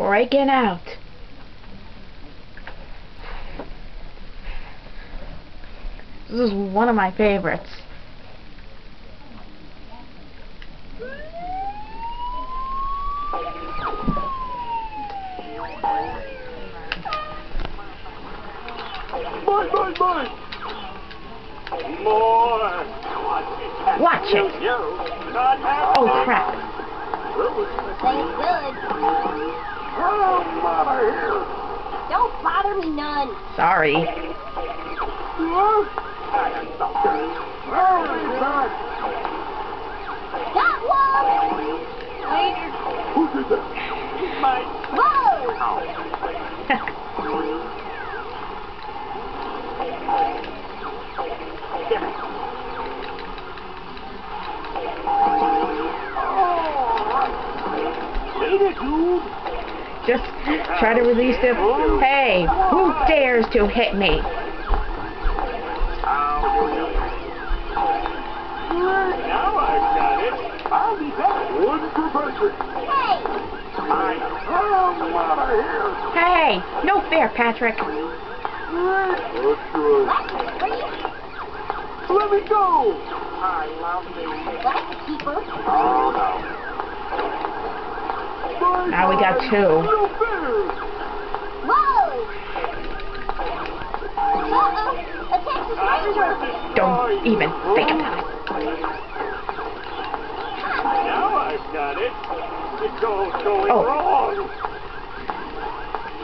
breaking out. This is one of my favorites. Mine, mine, mine! More! Watch it. Oh crap. Thank good. Come out of here! Don't bother me none. Sorry. What? Hurry back! Got one. Later. Who did that? Mine. Whoa. Get it, dude! Just try to release them. Hey, who dares to hit me? Now I've got it. I'll be back. One professor. Hey. Come out of here. Hey, no fair, Patrick. That's good. That's free. Let me go. That's a keeper. Oh, no. Now we got two. Whoa. Uh-oh. A Texas Ranger. Don't even think about it. Now I've got it. It's all going Oh. wrong.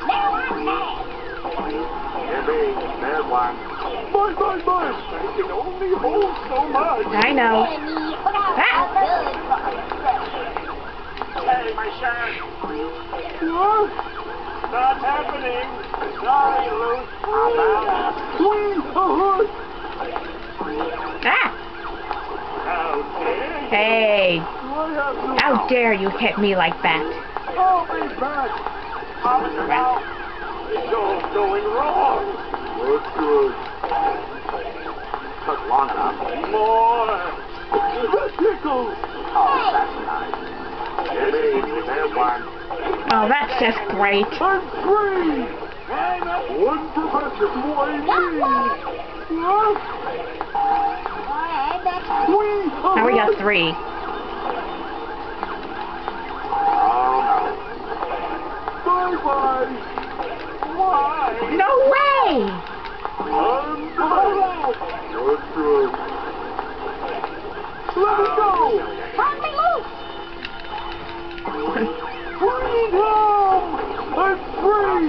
Now I'm mad. Heavy, there's one. Mine, mine, mine. I can only hold so much. I know. Enemy. Put out Ah. Hey, my shirt. What? Not happening. Sorry, Luke. Please, a Ah! How dare you? Hey, I have to... how dare you hit me like that? I'll be back. Officer, now. It's all going wrong. That's good. Took long enough. More. The tickle. Oh, that's nice. Hey, there's one. Oh, that's just great. One that's We Now we got three. Bye bye. Why? No way! I'm back. That's good. Let me go. Turn me loose. Freedom! I'm free!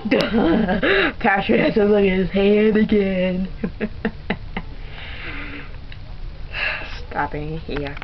Patrick has to look at his hand again. Stopping here.